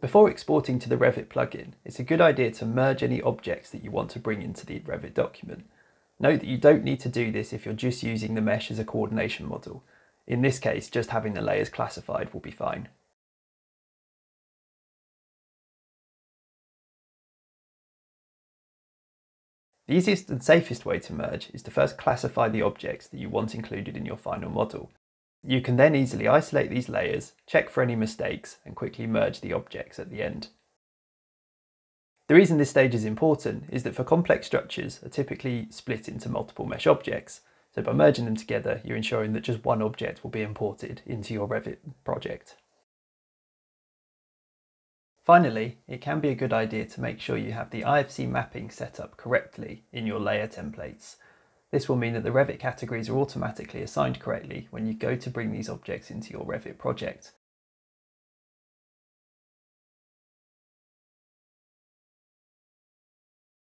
Before exporting to the Revit plugin, it's a good idea to merge any objects that you want to bring into the Revit document. Note that you don't need to do this if you're just using the mesh as a coordination model. In this case, just having the layers classified will be fine. The easiest and safest way to merge is to first classify the objects that you want included in your final model. You can then easily isolate these layers, check for any mistakes, and quickly merge the objects at the end. The reason this stage is important is that for complex structures are typically split into multiple mesh objects, so by merging them together you're ensuring that just one object will be imported into your Revit project. Finally, it can be a good idea to make sure you have the IFC mapping set up correctly in your layer templates. This will mean that the Revit categories are automatically assigned correctly when you go to bring these objects into your Revit project.